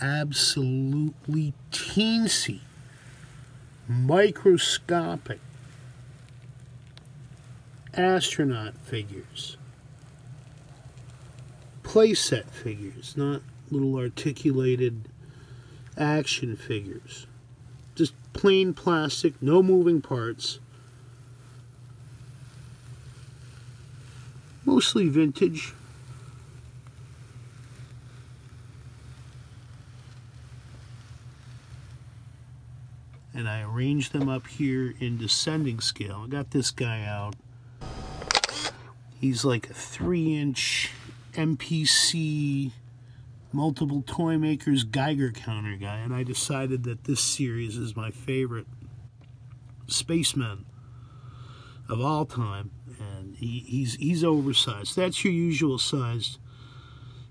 absolutely teensy, microscopic astronaut figures. Playset figures, not little articulated action figures. Just plain plastic, no moving parts. Mostly vintage. And I arranged them up here in descending scale. I got this guy out. He's like a three inch MPC multiple toy makers Geiger counter guy, and I decided that this series is my favorite spaceman of all time, and he, he's he's oversized. That's your usual sized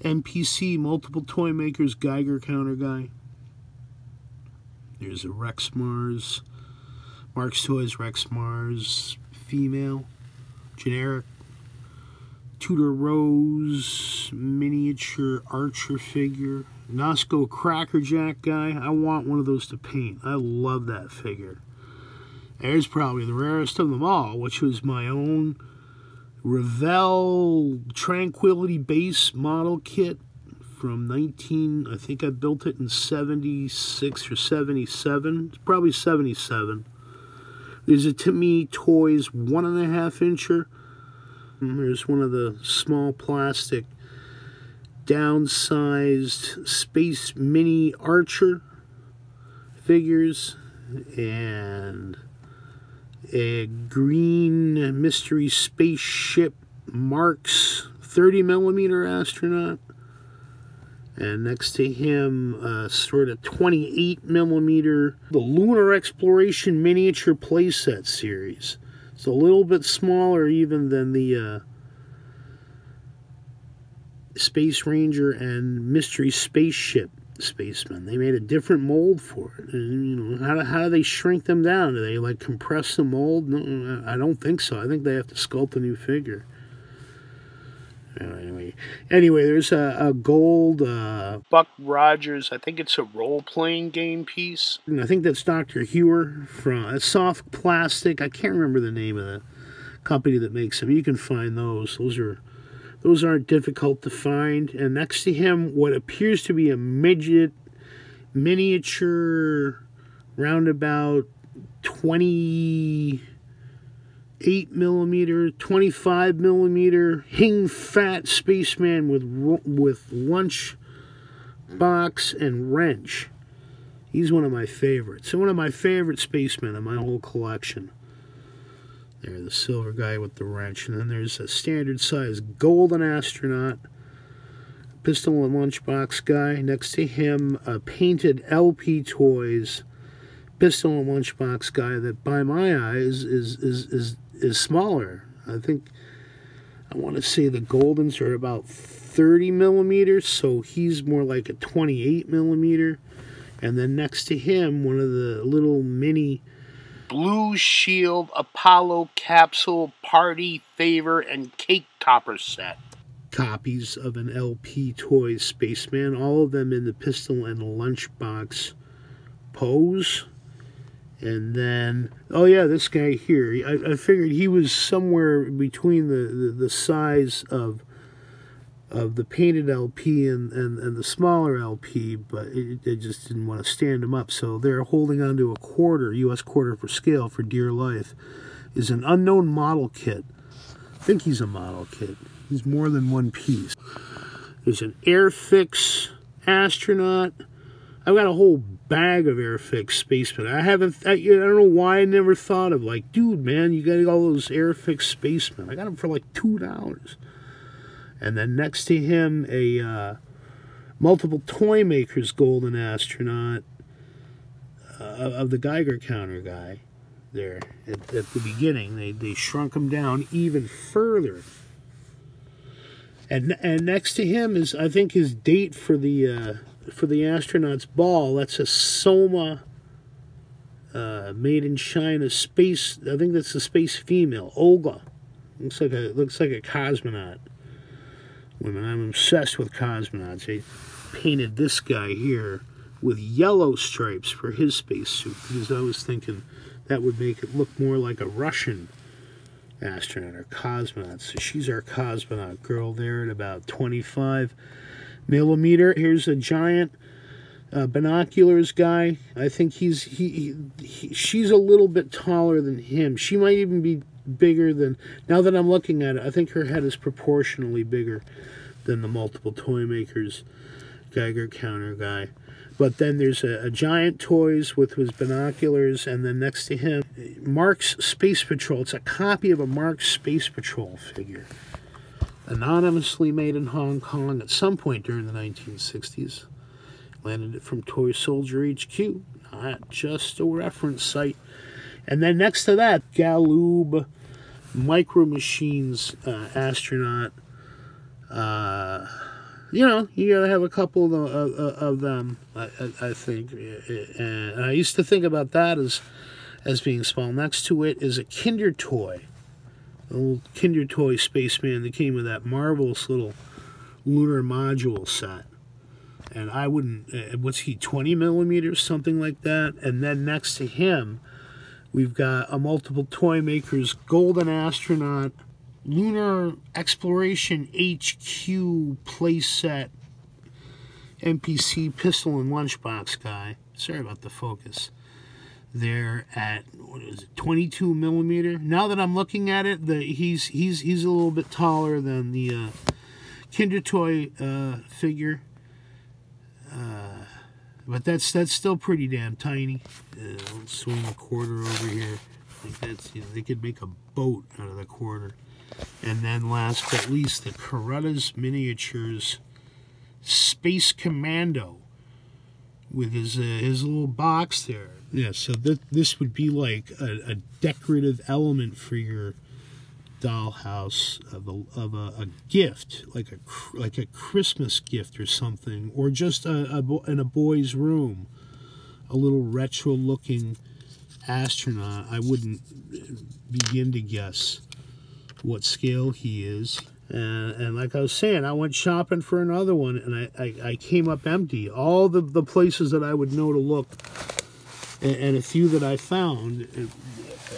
MPC multiple toy makers Geiger counter guy. There's a Rex Mars, Marx Toys Rex Mars female, generic Tudor Rose miniature archer figure. Nosco Crackerjack guy. I want one of those to paint. I love that figure. There's probably the rarest of them all, which was my own Revell Tranquility Base model kit from 19, I think I built it in 76 or 77. It's probably 77. There's a Me Toys one and a half incher there's one of the small plastic downsized Space Mini Archer figures and a green mystery spaceship Marx 30 millimeter astronaut and next to him uh, sort of 28 millimeter the lunar exploration miniature playset series it's a little bit smaller even than the uh, Space Ranger and Mystery Spaceship Spaceman. They made a different mold for it. And, you know, how, how do they shrink them down? Do they like compress the mold? No, I don't think so. I think they have to sculpt a new figure. Anyway, anyway, there's a, a gold uh, Buck Rogers. I think it's a role-playing game piece. And I think that's Dr. Huer from a soft plastic. I can't remember the name of the company that makes them. You can find those. Those are those aren't difficult to find. And next to him, what appears to be a midget miniature roundabout 20 8 millimeter, 25 millimeter Hing Fat spaceman with with lunch box and wrench. He's one of my favorites. So one of my favorite spacemen in my whole collection. There, the silver guy with the wrench. And then there's a standard size golden astronaut, pistol and lunchbox guy. Next to him, a painted LP Toys pistol and lunchbox guy that, by my eyes, is is is is smaller. I think I want to say the Goldens are about 30 millimeters, so he's more like a 28 millimeter. And then next to him, one of the little mini Blue Shield Apollo capsule party favor and cake topper set. Copies of an LP Toys Spaceman, all of them in the pistol and lunchbox pose. And then, oh yeah, this guy here. I, I figured he was somewhere between the, the, the, size of of the painted LP and, and, and the smaller LP, but it, they just didn't want to stand him up. So they're holding on to a quarter, U.S. quarter for scale for dear life. Is an unknown model kit. I think he's a model kit. He's more than one piece. There's an Airfix astronaut. I've got a whole bag of Airfix spacemen. I haven't, I, I, don't know why I never thought of like, dude, man, you got all those Airfix spacemen. I got them for like $2. And then next to him, a uh, multiple toy makers golden astronaut uh, of the Geiger counter guy there at, at the beginning. They, they shrunk him down even further. And, and next to him is, I think, his date for the uh, for the astronauts ball. That's a Soma uh, made in China space. I think that's the space female, Olga. Looks like a looks like a cosmonaut. women. I'm obsessed with cosmonauts. I painted this guy here with yellow stripes for his spacesuit because I was thinking that would make it look more like a Russian astronaut or cosmonaut. So she's our cosmonaut girl there at about 25 millimeter. Here's a giant uh, binoculars guy. I think he's he, he, he, she's a little bit taller than him. She might even be bigger than now that I'm looking at it. I think her head is proportionally bigger than the multiple toy makers Geiger counter guy. But then there's a, a, giant toys with his binoculars, and then next to him, Marx Space Patrol. It's a copy of a Marx Space Patrol figure, anonymously made in Hong Kong at some point during the 1960s. Landed it from Toy Soldier HQ, not just a reference site. And then next to that, Galoob Micro Machines uh, astronaut. Uh, you know, you gotta have a couple of, of, of them. I, I, I, think, and I used to think about that as as being small. Next to it is a Kindertoy, little Kindertoy spaceman that came with that marvelous little lunar module set. And I wouldn't. Uh, what's he? Twenty millimeters, something like that. And then next to him, we've got a multiple toy makers golden astronaut Lunar Exploration HQ playset MPC pistol and lunchbox guy. Sorry about the focus. They're at what is it, 22 millimeter. Now that I'm looking at it, the he's he's he's a little bit taller than the uh, Kindertoy uh, figure. Uh, but that's that's still pretty damn tiny. Uh, swing a quarter over here. I think that's you know, they could make a boat out of the quarter. And then last but least, the Carradus Miniatures Space Commando with his uh, his little box there. Yeah, so th this would be like a, a, decorative element for your dollhouse of a of a, a, gift, like a like a Christmas gift or something, or just a, a in a boy's room, a little retro looking astronaut. I wouldn't begin to guess what scale he is. And, and, like I was saying, I went shopping for another one, and I, I, I, came up empty. All the, the places that I would know to look, and, and a few that I found,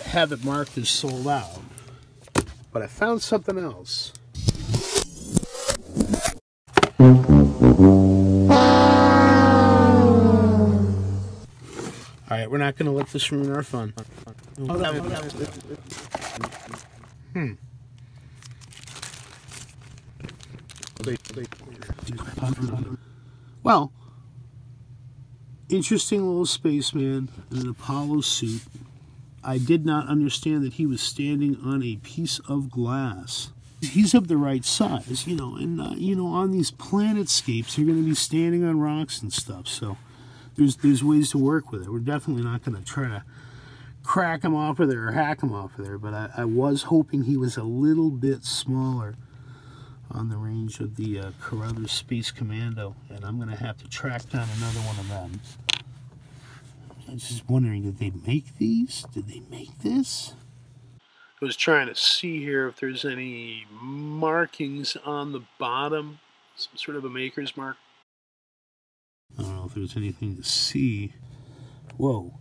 have it marked as sold out. But I found something else. All right, we're not going to let this ruin our fun. Hmm. Well, interesting little spaceman in an Apollo suit. I did not understand that he was standing on a piece of glass. He's of the right size, you know, and, uh, you know, on these planetscapes, you're going to be standing on rocks and stuff, so there's, there's ways to work with it. We're definitely not going to try to crack him off of there or hack him off of there, but I, I was hoping he was a little bit smaller on the range of the uh, Carradus Space Commando, and I'm going to have to track down another one of them. I was just wondering, did they make these? Did they make this? I was trying to see here if there's any markings on the bottom, some sort of a maker's mark. I don't know if there's anything to see. Whoa.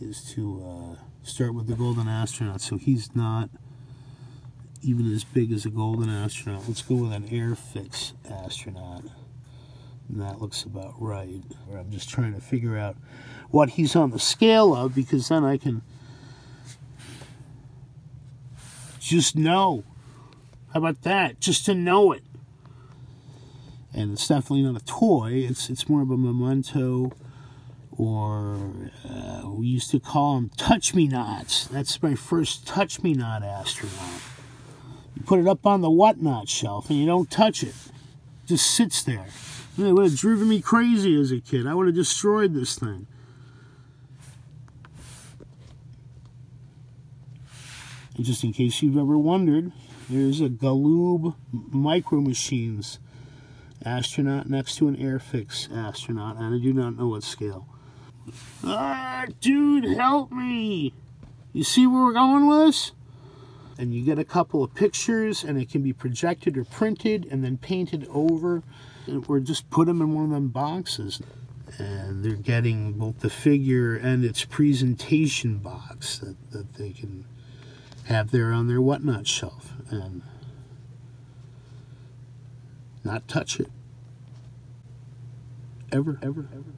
Is to uh, start with the Golden Astronaut, so he's not even as big as a golden astronaut. Let's go with an Airfix astronaut. And that looks about right. I'm just trying to figure out what he's on the scale of because then I can just know. How about that? Just to know it. And it's definitely not a toy. It's it's more of a memento or uh, we used to call them touch me nots. That's my first touch me not astronaut. You put it up on the whatnot shelf and you don't touch it. it just sits there. It would have driven me crazy as a kid. I would have destroyed this thing. And just in case you've ever wondered, there's a Galoob Micro Machines astronaut next to an Airfix astronaut, and I do not know what scale. Ah, dude, help me! You see where we're going with this? And you get a couple of pictures and it can be projected or printed and then painted over. Or just put them in one of them boxes. And they're getting both the figure and its presentation box that, that they can have there on their whatnot shelf and not touch it. Ever ever ever